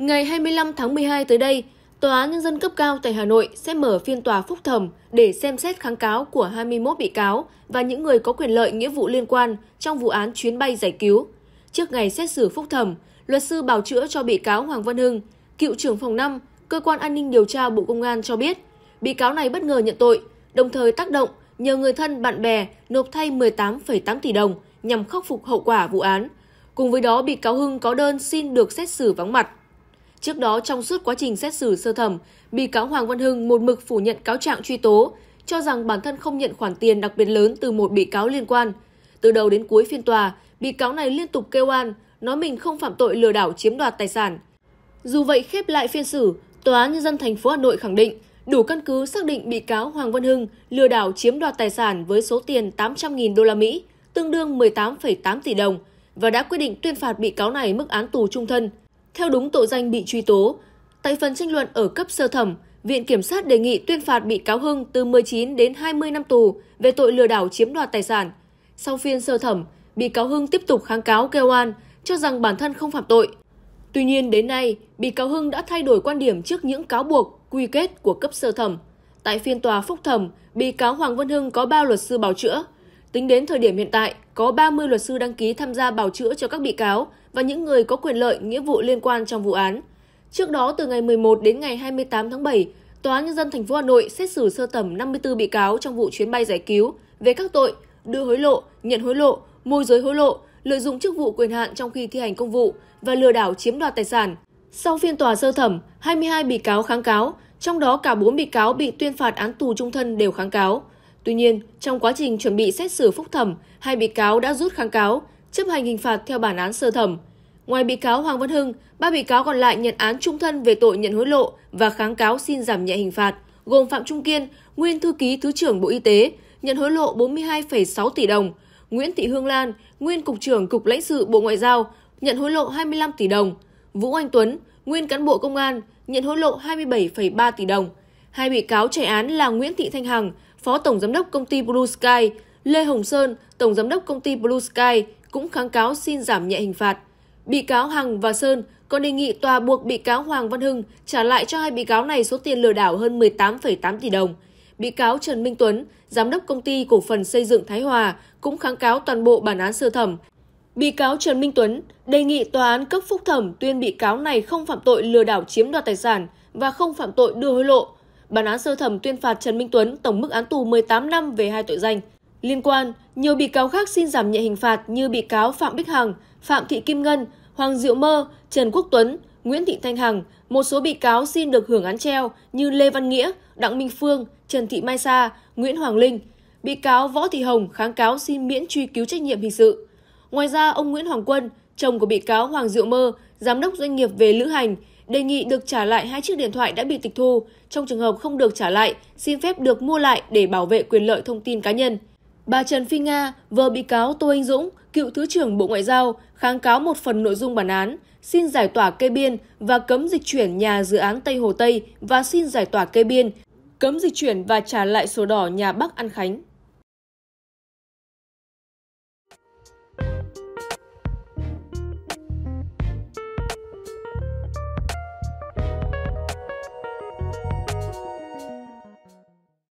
Ngày 25 tháng 12 tới đây, Tòa án Nhân dân cấp cao tại Hà Nội sẽ mở phiên tòa phúc thẩm để xem xét kháng cáo của 21 bị cáo và những người có quyền lợi nghĩa vụ liên quan trong vụ án chuyến bay giải cứu. Trước ngày xét xử phúc thẩm, luật sư bào chữa cho bị cáo Hoàng Văn Hưng, cựu trưởng phòng 5, Cơ quan An ninh Điều tra Bộ Công an cho biết, bị cáo này bất ngờ nhận tội, đồng thời tác động nhờ người thân bạn bè nộp thay 18,8 tỷ đồng nhằm khắc phục hậu quả vụ án. Cùng với đó, bị cáo Hưng có đơn xin được xét xử vắng mặt. Trước đó, trong suốt quá trình xét xử sơ thẩm, bị cáo Hoàng Văn Hưng một mực phủ nhận cáo trạng truy tố, cho rằng bản thân không nhận khoản tiền đặc biệt lớn từ một bị cáo liên quan. Từ đầu đến cuối phiên tòa, bị cáo này liên tục kêu an, nói mình không phạm tội lừa đảo chiếm đoạt tài sản. Dù vậy, khép lại phiên xử, Tòa án Nhân dân thành phố Hà Nội khẳng định đủ căn cứ xác định bị cáo Hoàng Văn Hưng lừa đảo chiếm đoạt tài sản với số tiền 800.000 đô la Mỹ, tương đương 18,8 tỷ đồng và đã quyết định tuyên phạt bị cáo này mức án tù trung thân. Theo đúng tội danh bị truy tố, tại phần tranh luận ở cấp sơ thẩm, Viện Kiểm sát đề nghị tuyên phạt bị cáo Hưng từ 19 đến 20 năm tù về tội lừa đảo chiếm đoạt tài sản. Sau phiên sơ thẩm, bị cáo Hưng tiếp tục kháng cáo kêu an, cho rằng bản thân không phạm tội. Tuy nhiên đến nay, bị cáo Hưng đã thay đổi quan điểm trước những cáo buộc, quy kết của cấp sơ thẩm. Tại phiên tòa phúc thẩm, bị cáo Hoàng Văn Hưng có 3 luật sư bảo chữa. Tính đến thời điểm hiện tại, có 30 luật sư đăng ký tham gia bảo chữa cho các bị cáo và những người có quyền lợi, nghĩa vụ liên quan trong vụ án. Trước đó, từ ngày 11 đến ngày 28 tháng 7, Tòa án Nhân dân thành phố Hà Nội xét xử sơ thẩm 54 bị cáo trong vụ chuyến bay giải cứu về các tội đưa hối lộ, nhận hối lộ, môi giới hối lộ, lợi dụng chức vụ quyền hạn trong khi thi hành công vụ và lừa đảo chiếm đoạt tài sản. Sau phiên tòa sơ thẩm, 22 bị cáo kháng cáo, trong đó cả 4 bị cáo bị tuyên phạt án tù trung thân đều kháng cáo. Tuy nhiên, trong quá trình chuẩn bị xét xử phúc thẩm, hai bị cáo đã rút kháng cáo, chấp hành hình phạt theo bản án sơ thẩm. Ngoài bị cáo Hoàng Văn Hưng, ba bị cáo còn lại nhận án trung thân về tội nhận hối lộ và kháng cáo xin giảm nhẹ hình phạt, gồm Phạm Trung Kiên, nguyên thư ký Thứ trưởng Bộ Y tế, nhận hối lộ 42,6 tỷ đồng, Nguyễn Thị Hương Lan, nguyên cục trưởng Cục lãnh sự Bộ Ngoại giao, nhận hối lộ 25 tỷ đồng, Vũ Anh Tuấn, nguyên cán bộ công an, nhận hối lộ 27,3 tỷ đồng. Hai bị cáo chạy án là Nguyễn Thị Thanh Hằng, Phó Tổng Giám đốc Công ty Blue Sky, Lê Hồng Sơn, Tổng Giám đốc Công ty Blue Sky cũng kháng cáo xin giảm nhẹ hình phạt. Bị cáo Hằng và Sơn còn đề nghị tòa buộc bị cáo Hoàng Văn Hưng trả lại cho hai bị cáo này số tiền lừa đảo hơn 18,8 tỷ đồng. Bị cáo Trần Minh Tuấn, Giám đốc Công ty Cổ phần Xây dựng Thái Hòa, cũng kháng cáo toàn bộ bản án sơ thẩm. Bị cáo Trần Minh Tuấn đề nghị tòa án cấp phúc thẩm tuyên bị cáo này không phạm tội lừa đảo chiếm đoạt tài sản và không phạm tội đưa hối lộ. Bản án sơ thẩm tuyên phạt Trần Minh Tuấn tổng mức án tù 18 năm về hai tội danh. Liên quan, nhiều bị cáo khác xin giảm nhẹ hình phạt như bị cáo Phạm Bích Hằng, Phạm Thị Kim Ngân, Hoàng Diệu Mơ, Trần Quốc Tuấn, Nguyễn Thị Thanh Hằng. Một số bị cáo xin được hưởng án treo như Lê Văn Nghĩa, Đặng Minh Phương, Trần Thị Mai Sa, Nguyễn Hoàng Linh. Bị cáo Võ Thị Hồng kháng cáo xin miễn truy cứu trách nhiệm hình sự. Ngoài ra, ông Nguyễn Hoàng Quân, chồng của bị cáo Hoàng Diệu Mơ, giám đốc doanh nghiệp về lữ hành, đề nghị được trả lại hai chiếc điện thoại đã bị tịch thu. Trong trường hợp không được trả lại, xin phép được mua lại để bảo vệ quyền lợi thông tin cá nhân. Bà Trần Phi Nga, vợ bị cáo Tô Anh Dũng, cựu Thứ trưởng Bộ Ngoại giao, kháng cáo một phần nội dung bản án, xin giải tỏa kê biên và cấm dịch chuyển nhà dự án Tây Hồ Tây và xin giải tỏa kê biên, cấm dịch chuyển và trả lại sổ đỏ nhà Bắc An Khánh.